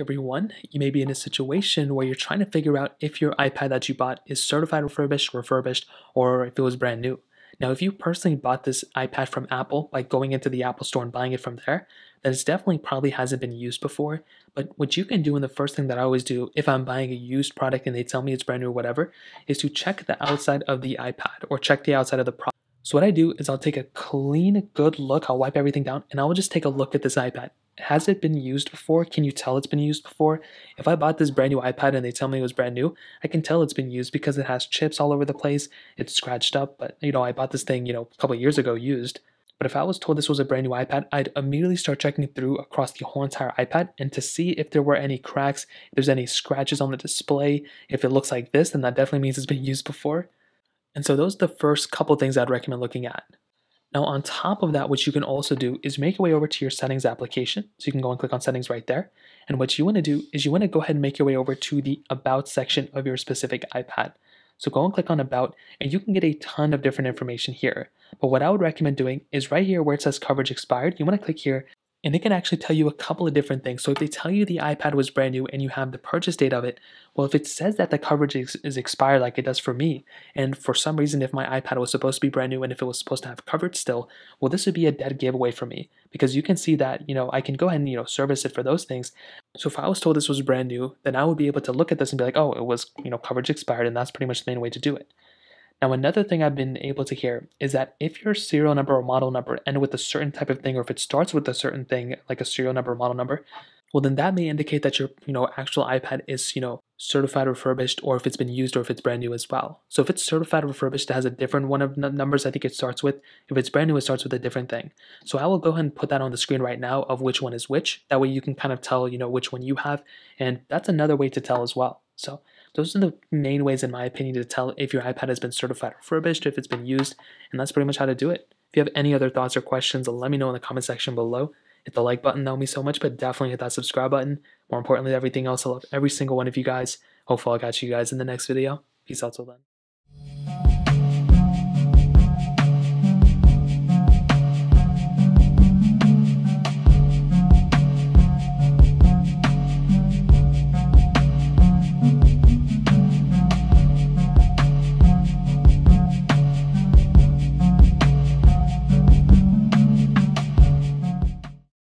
everyone. You may be in a situation where you're trying to figure out if your iPad that you bought is certified refurbished, refurbished, or if it was brand new. Now, if you personally bought this iPad from Apple, by going into the Apple store and buying it from there, then it definitely probably hasn't been used before. But what you can do, and the first thing that I always do if I'm buying a used product and they tell me it's brand new or whatever, is to check the outside of the iPad or check the outside of the product. So what I do is I'll take a clean, good look, I'll wipe everything down, and I will just take a look at this iPad has it been used before? Can you tell it's been used before? If I bought this brand new iPad and they tell me it was brand new, I can tell it's been used because it has chips all over the place. It's scratched up, but you know, I bought this thing, you know, a couple years ago used. But if I was told this was a brand new iPad, I'd immediately start checking through across the whole entire iPad and to see if there were any cracks, if there's any scratches on the display. If it looks like this, then that definitely means it's been used before. And so those are the first couple things I'd recommend looking at. Now on top of that, what you can also do is make your way over to your settings application. So you can go and click on settings right there. And what you wanna do is you wanna go ahead and make your way over to the about section of your specific iPad. So go and click on about and you can get a ton of different information here. But what I would recommend doing is right here where it says coverage expired, you wanna click here and it can actually tell you a couple of different things. So if they tell you the iPad was brand new and you have the purchase date of it, well, if it says that the coverage is, is, expired like it does for me, and for some reason if my iPad was supposed to be brand new and if it was supposed to have coverage still, well, this would be a dead giveaway for me because you can see that, you know, I can go ahead and, you know, service it for those things. So if I was told this was brand new, then I would be able to look at this and be like, oh, it was, you know, coverage expired and that's pretty much the main way to do it. Now, another thing I've been able to hear is that if your serial number or model number end with a certain type of thing, or if it starts with a certain thing, like a serial number or model number, well, then that may indicate that your, you know, actual iPad is, you know, certified refurbished, or if it's been used, or if it's brand new as well. So if it's certified refurbished, it has a different one of numbers. I think it starts with. If it's brand new, it starts with a different thing. So I will go ahead and put that on the screen right now of which one is which. That way you can kind of tell, you know, which one you have, and that's another way to tell as well. So those are the main ways, in my opinion, to tell if your iPad has been certified refurbished, if it's been used, and that's pretty much how to do it. If you have any other thoughts or questions, let me know in the comment section below. Hit the like button, that would so much, but definitely hit that subscribe button. More importantly, everything else, I love every single one of you guys. Hopefully I'll catch you guys in the next video. Peace out till then.